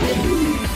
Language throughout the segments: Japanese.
Yeah.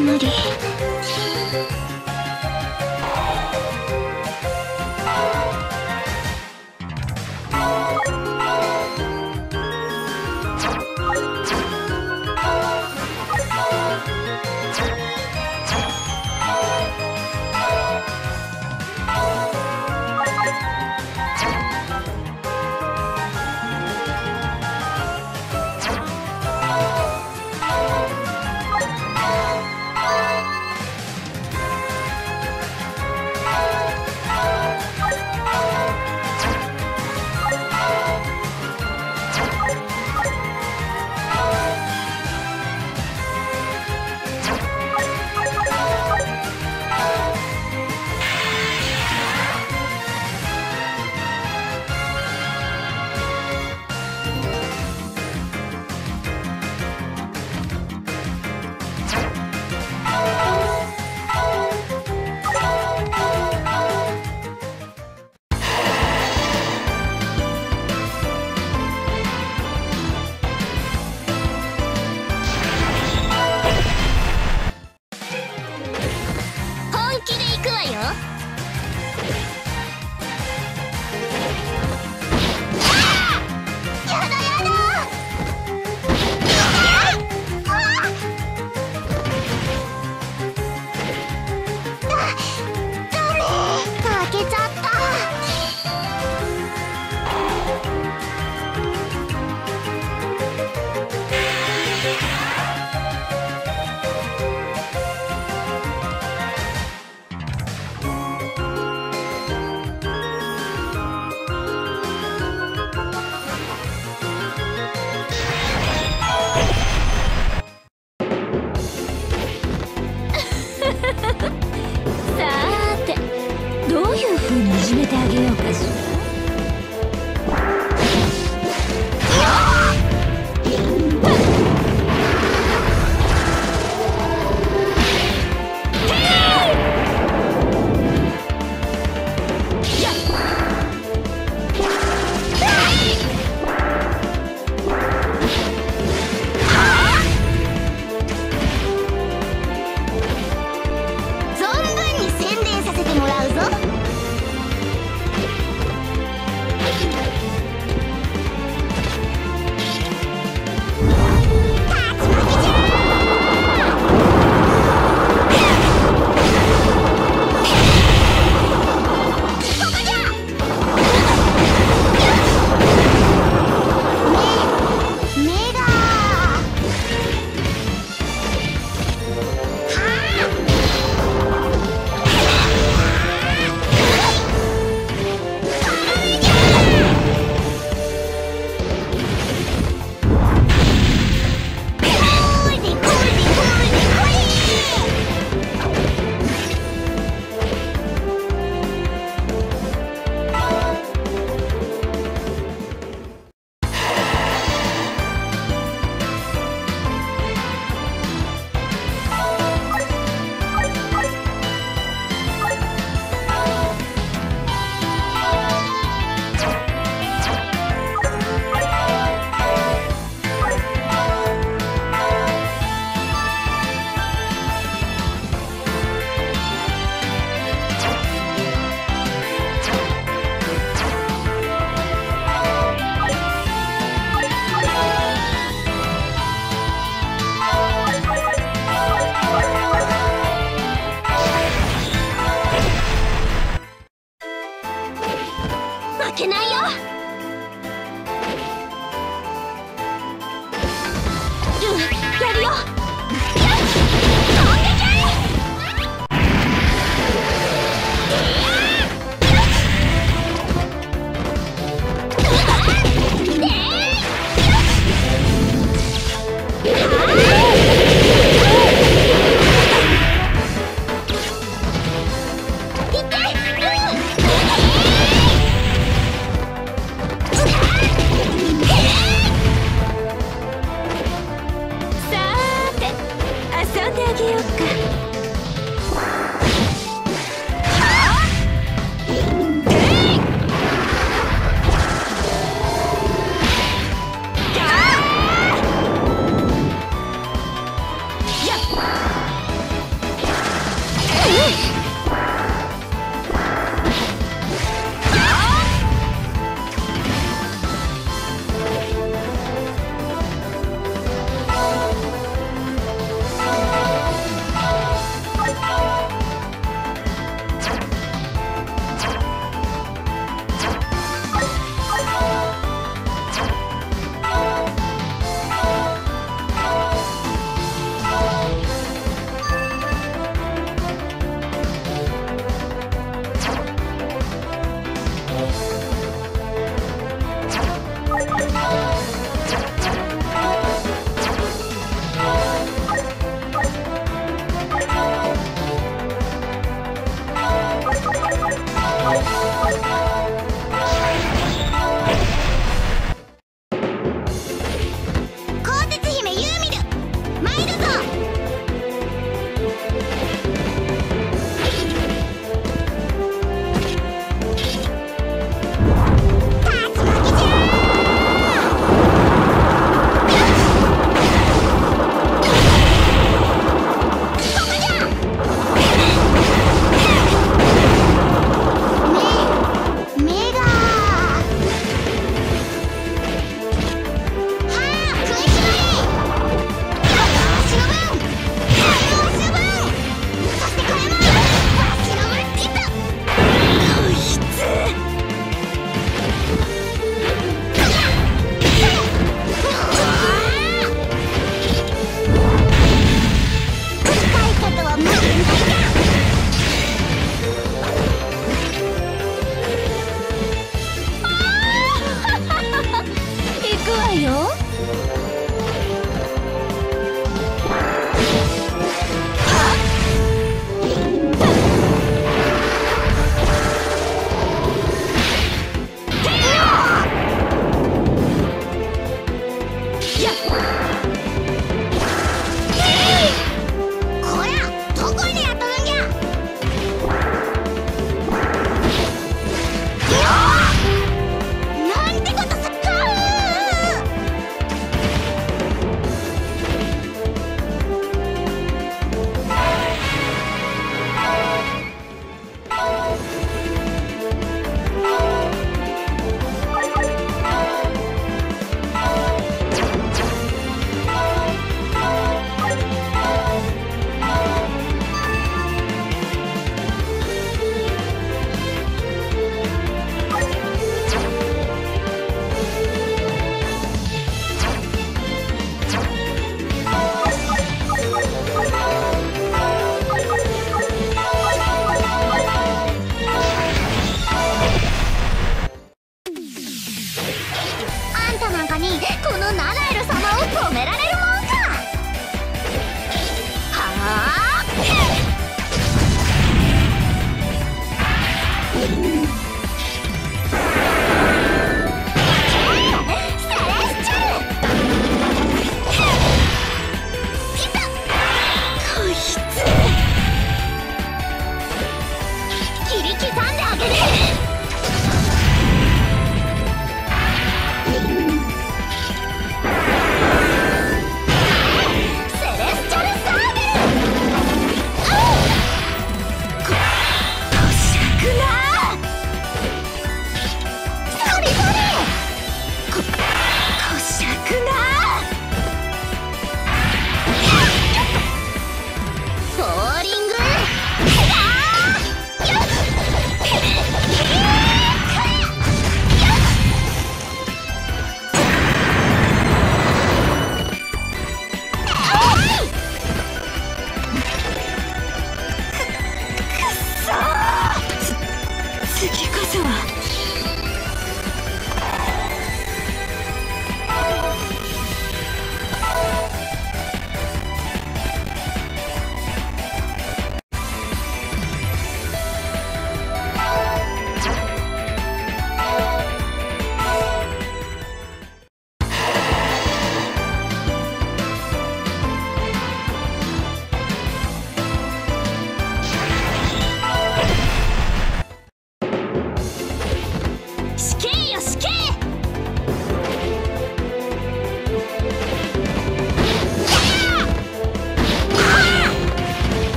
無理。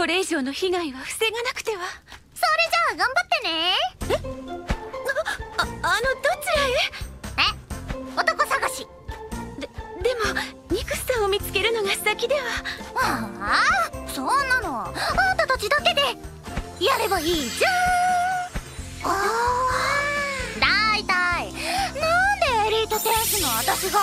これ以上の被害は防がなくては。それじゃあ頑張ってね。ああのどちらへ？え？男探し。ででもニクスさんを見つけるのが先では。ああそんなの。あんたたちだけで。やればいいじゃん。ああだいたいなんでエリート天使の私が